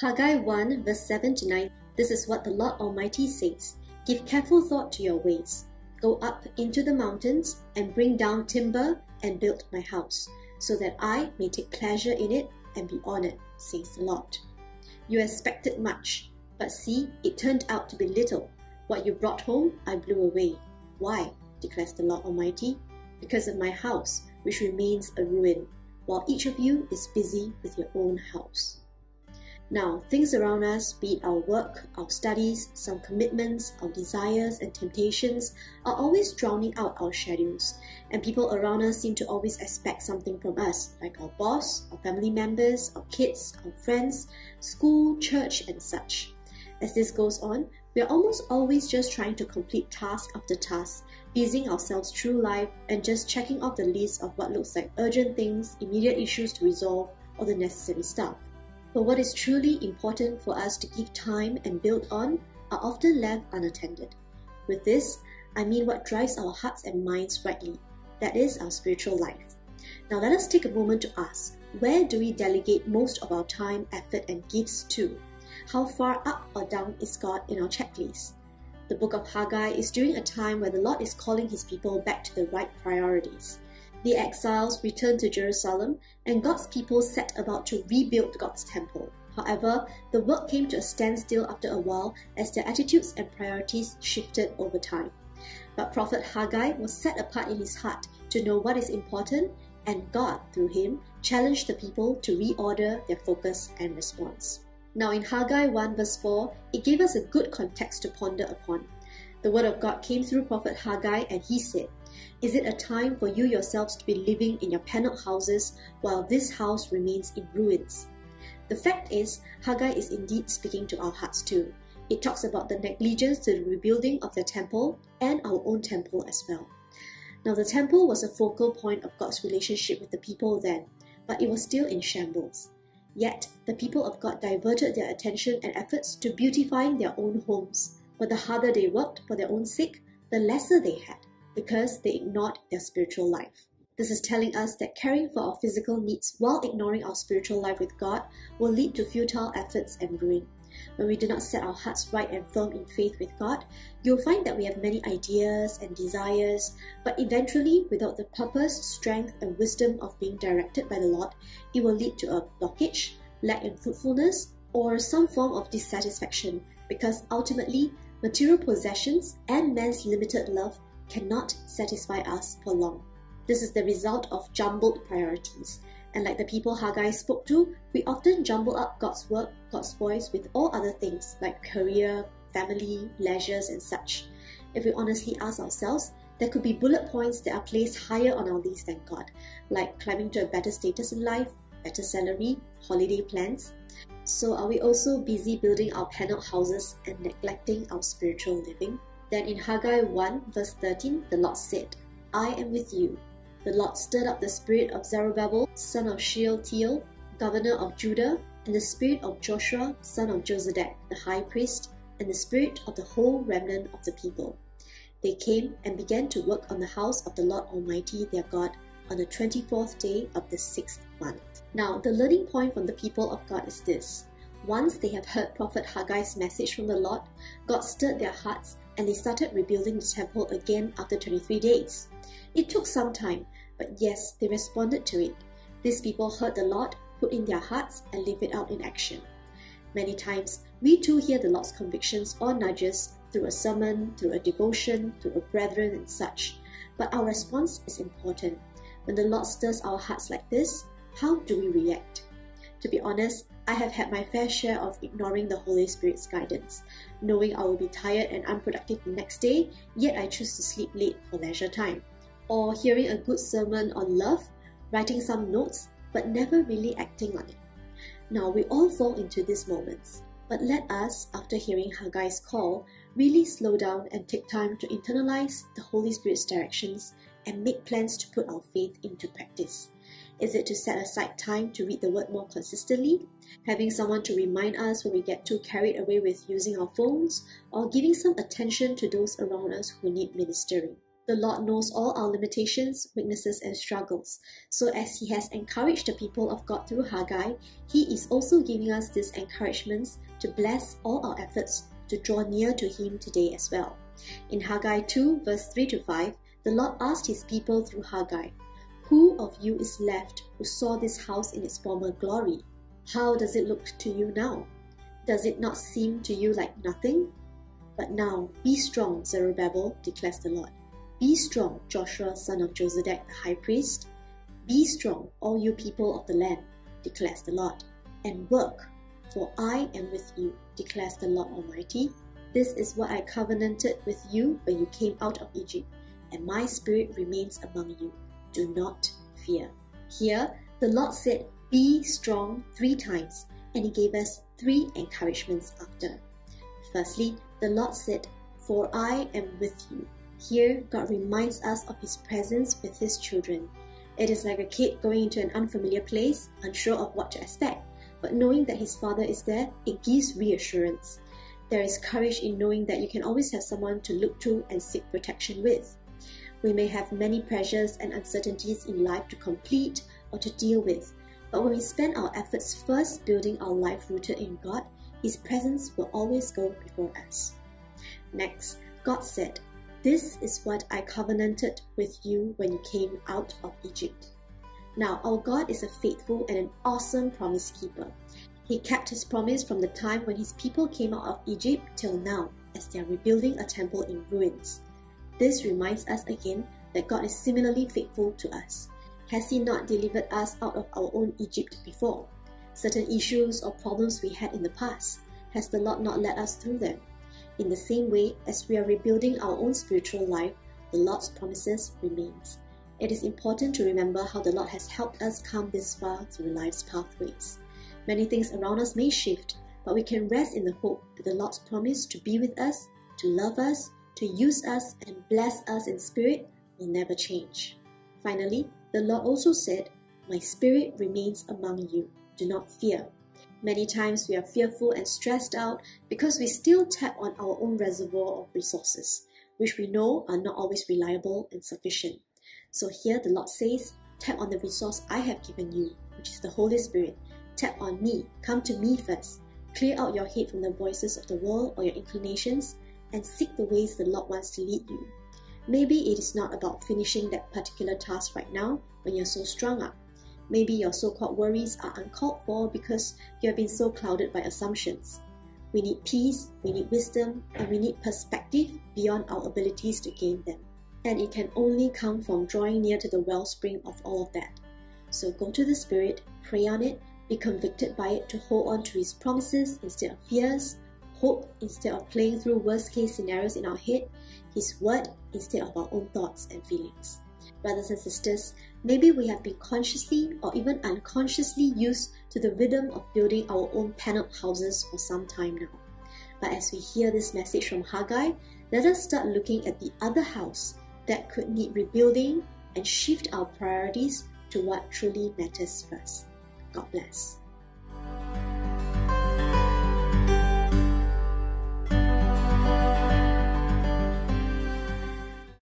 Haggai 1, verse 7 to 9 This is what the Lord Almighty says Give careful thought to your ways. Go up into the mountains and bring down timber and build my house, so that I may take pleasure in it and be honored, says the Lord. You expected much, but see, it turned out to be little. What you brought home, I blew away. Why? declares the Lord Almighty. Because of my house, which remains a ruin, while each of you is busy with your own house. Now, things around us, be it our work, our studies, some commitments, our desires and temptations, are always drowning out our schedules. And people around us seem to always expect something from us, like our boss, our family members, our kids, our friends, school, church, and such. As this goes on, we are almost always just trying to complete task after task, busying ourselves through life and just checking off the list of what looks like urgent things, immediate issues to resolve, or the necessary stuff. But what is truly important for us to give time and build on are often left unattended. With this, I mean what drives our hearts and minds rightly that is, our spiritual life. Now, let us take a moment to ask where do we delegate most of our time, effort, and gifts to? How far up or down is God in our checklist? The book of Haggai is during a time where the Lord is calling his people back to the right priorities. The exiles returned to Jerusalem, and God's people set about to rebuild God's temple. However, the work came to a standstill after a while as their attitudes and priorities shifted over time. But Prophet Haggai was set apart in his heart to know what is important, and God, through him, challenged the people to reorder their focus and response. Now, in Haggai 1 verse 4, it gave us a good context to ponder upon. The word of God came through Prophet Haggai, and he said, is it a time for you yourselves to be living in your paneled houses while this house remains in ruins? The fact is, Haggai is indeed speaking to our hearts too. It talks about the negligence to the rebuilding of the temple and our own temple as well. Now, the temple was a focal point of God's relationship with the people then, but it was still in shambles. Yet, the people of God diverted their attention and efforts to beautifying their own homes. But the harder they worked for their own sake, the lesser they had because they ignored their spiritual life. This is telling us that caring for our physical needs while ignoring our spiritual life with God will lead to futile efforts and ruin. When we do not set our hearts right and firm in faith with God, you'll find that we have many ideas and desires, but eventually, without the purpose, strength, and wisdom of being directed by the Lord, it will lead to a blockage, lack in fruitfulness, or some form of dissatisfaction because ultimately, material possessions and man's limited love cannot satisfy us for long. This is the result of jumbled priorities. And like the people Haggai spoke to, we often jumble up God's work, God's voice with all other things like career, family, leisures, and such. If we honestly ask ourselves, there could be bullet points that are placed higher on our list than God, like climbing to a better status in life, better salary, holiday plans. So, are we also busy building our paneled houses and neglecting our spiritual living? Then in Haggai 1, verse 13, the Lord said, I am with you. The Lord stirred up the spirit of Zerubbabel, son of Shealtiel, governor of Judah, and the spirit of Joshua, son of Jozadak, the high priest, and the spirit of the whole remnant of the people. They came and began to work on the house of the Lord Almighty their God on the 24th day of the sixth month. Now, the learning point from the people of God is this. Once they have heard Prophet Haggai's message from the Lord, God stirred their hearts and they started rebuilding the temple again after 23 days. It took some time, but yes, they responded to it. These people heard the Lord, put in their hearts, and live it out in action. Many times, we too hear the Lord's convictions or nudges through a sermon, through a devotion, through a brethren, and such. But our response is important. When the Lord stirs our hearts like this, how do we react? To be honest, I have had my fair share of ignoring the Holy Spirit's guidance, knowing I will be tired and unproductive the next day, yet I choose to sleep late for leisure time. Or hearing a good sermon on love, writing some notes, but never really acting on it. Now, we all fall into these moments, but let us, after hearing Haggai's call, really slow down and take time to internalize the Holy Spirit's directions and make plans to put our faith into practice. Is it to set aside time to read the Word more consistently? Having someone to remind us when we get too carried away with using our phones? Or giving some attention to those around us who need ministering? The Lord knows all our limitations, weaknesses, and struggles. So, as He has encouraged the people of God through Haggai, He is also giving us these encouragements to bless all our efforts to draw near to Him today as well. In Haggai 2, verse 3 to 5, the Lord asked His people through Haggai, Who of you is left who saw this house in its former glory? How does it look to you now? Does it not seem to you like nothing? But now, be strong, Zerubbabel, declares the Lord. Be strong, Joshua, son of Jozadak, the high priest. Be strong, all you people of the land, declares the Lord, and work, for I am with you, declares the Lord Almighty. This is what I covenanted with you when you came out of Egypt, and my spirit remains among you. Do not fear. Here, the Lord said, Be strong three times, and He gave us three encouragements after. Firstly, the Lord said, For I am with you. Here, God reminds us of His presence with His children. It is like a kid going into an unfamiliar place, unsure of what to expect, but knowing that his father is there, it gives reassurance. There is courage in knowing that you can always have someone to look to and seek protection with. We may have many pressures and uncertainties in life to complete or to deal with, but when we spend our efforts first building our life rooted in God, His presence will always go before us. Next, God said, this is what I covenanted with you when you came out of Egypt. Now, our God is a faithful and an awesome promise keeper. He kept his promise from the time when his people came out of Egypt till now, as they are rebuilding a temple in ruins. This reminds us again that God is similarly faithful to us. Has He not delivered us out of our own Egypt before? Certain issues or problems we had in the past, has the Lord not led us through them? In the same way, as we are rebuilding our own spiritual life, the Lord's promises remains. It is important to remember how the Lord has helped us come this far through life's pathways. Many things around us may shift, but we can rest in the hope that the Lord's promise to be with us, to love us, to use us, and bless us in spirit will never change. Finally, the Lord also said, My spirit remains among you. Do not fear. Many times we are fearful and stressed out because we still tap on our own reservoir of resources, which we know are not always reliable and sufficient. So here the Lord says, Tap on the resource I have given you, which is the Holy Spirit. Tap on me. Come to me first. Clear out your head from the voices of the world or your inclinations and seek the ways the Lord wants to lead you. Maybe it is not about finishing that particular task right now when you're so strung up. Maybe your so called worries are uncalled for because you have been so clouded by assumptions. We need peace, we need wisdom, and we need perspective beyond our abilities to gain them. And it can only come from drawing near to the wellspring of all of that. So go to the Spirit, pray on it, be convicted by it to hold on to His promises instead of fears, hope instead of playing through worst case scenarios in our head, His Word instead of our own thoughts and feelings. Brothers and sisters, maybe we have been consciously or even unconsciously used to the rhythm of building our own paneled houses for some time now. But as we hear this message from Haggai, let us start looking at the other house that could need rebuilding and shift our priorities to what truly matters first. God bless.